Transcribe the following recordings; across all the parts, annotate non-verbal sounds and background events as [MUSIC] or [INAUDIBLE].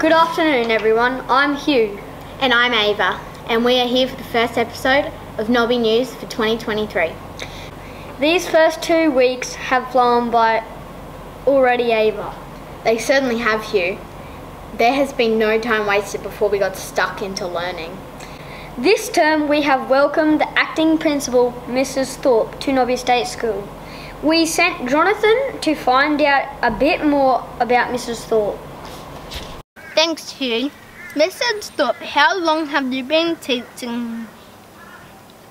Good afternoon, everyone. I'm Hugh. And I'm Ava, and we are here for the first episode of Nobby News for 2023. These first two weeks have flown by already, Ava. They certainly have, Hugh. There has been no time wasted before we got stuck into learning. This term, we have welcomed the acting principal, Mrs. Thorpe, to Nobby State School. We sent Jonathan to find out a bit more about Mrs. Thorpe. Thanks, Hugh. Mrs. Thorpe. how long have you been teaching?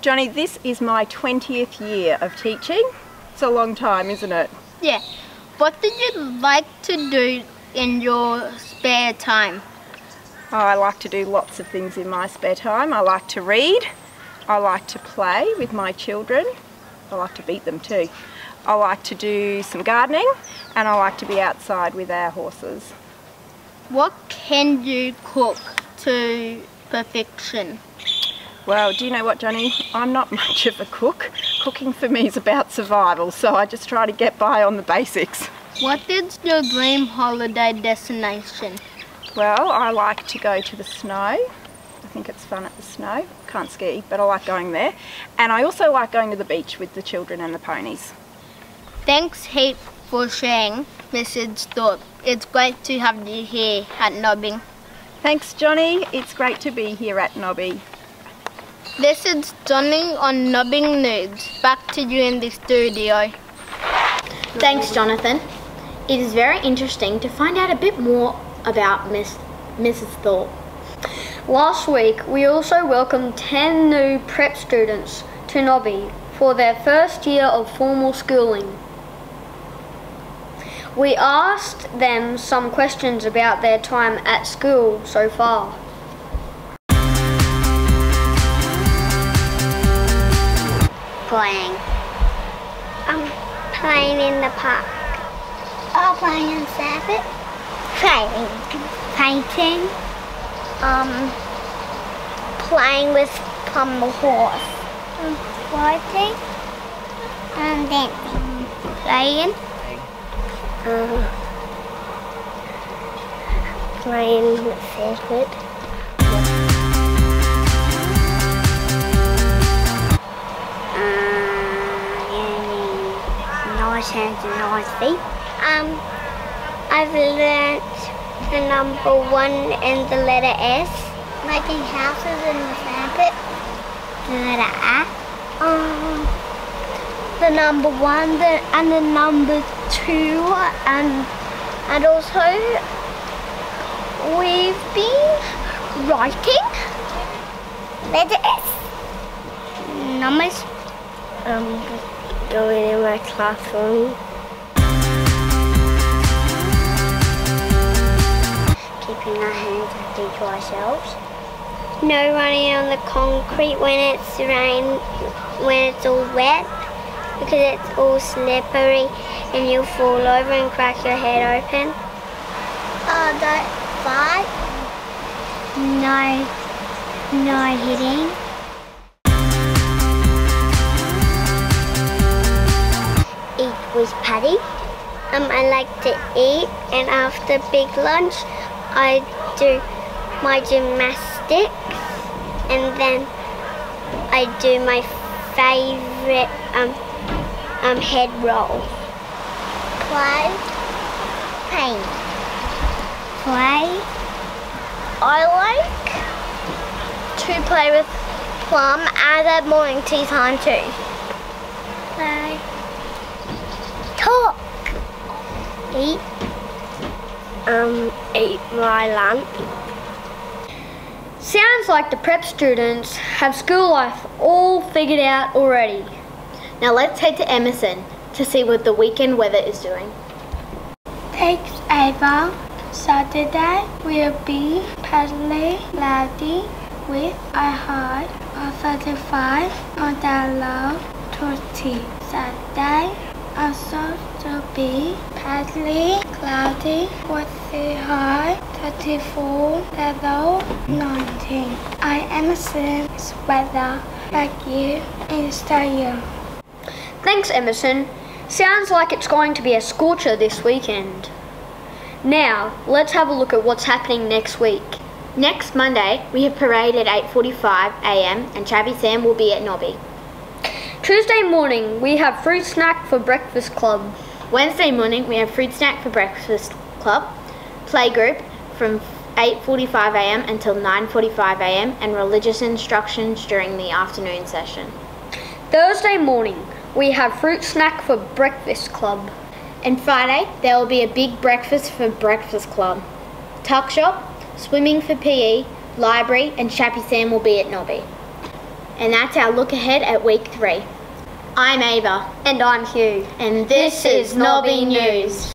Johnny, this is my 20th year of teaching. It's a long time, isn't it? Yeah. What do you like to do in your spare time? Oh, I like to do lots of things in my spare time. I like to read. I like to play with my children. I like to beat them too. I like to do some gardening and I like to be outside with our horses. What can you cook to perfection? Well, do you know what, Johnny? I'm not [LAUGHS] much of a cook. Cooking for me is about survival, so I just try to get by on the basics. What is your dream holiday destination? Well, I like to go to the snow. I think it's fun at the snow. Can't ski, but I like going there. And I also like going to the beach with the children and the ponies. Thanks heap for sharing, Mrs. Thorpe. It's great to have you here at Nobby. Thanks, Johnny. It's great to be here at Nobby. This is Johnny on Nobby News. Back to you in the studio. Thanks, Jonathan. It is very interesting to find out a bit more about Miss Mrs. Thorpe. Last week, we also welcomed 10 new prep students to Nobby for their first year of formal schooling. We asked them some questions about their time at school so far. Playing. I'm playing in the park. Oh, playing in the Sabbath. Playing. Painting. Um, playing with pommel horse. Um, Fighting. And dancing. Playing. Uh, playing Sabbath. nice hands and nice feet. Um, I've learnt the number one and the letter S. Making houses in the sandpit. The letter A. Um, the number one the, and the number two and and also we've been writing letter S. Numbers. Um, going in my classroom. Keeping our hands empty to ourselves. No running on the concrete when it's rain, when it's all wet, because it's all slippery and you'll fall over and crack your head open. Uh, don't fight. No, no hitting. eat with Patty. Um, I like to eat, and after big lunch, I do my gymnastics, and then I do my favorite um, um, head roll. Play, paint. Play. I like to play with Plum at morning tea time too. Play talk. Eat. Um, eat my lunch. Sounds like the prep students have school life all figured out already. Now let's head to Emerson to see what the weekend weather is doing. Thanks, Ava. Saturday will be partly cloudy with a high of 35 on the low 20. Saturday also to be partly cloudy with a high 34 level 19. I am weather like you in style. Thanks, Emerson. Sounds like it's going to be a scorcher this weekend. Now, let's have a look at what's happening next week. Next Monday, we have parade at 8.45am and Chappy Sam will be at Nobby. Tuesday morning, we have fruit snack for breakfast club. Wednesday morning, we have fruit snack for breakfast club, playgroup from 8.45am until 9.45am and religious instructions during the afternoon session. Thursday morning, we have fruit snack for breakfast club. And Friday, there will be a big breakfast for breakfast club. Tuck shop, swimming for PE, library and Chappy Sam will be at Nobby. And that's our look ahead at week three. I'm Ava And I'm Hugh. and this, is Nobby News.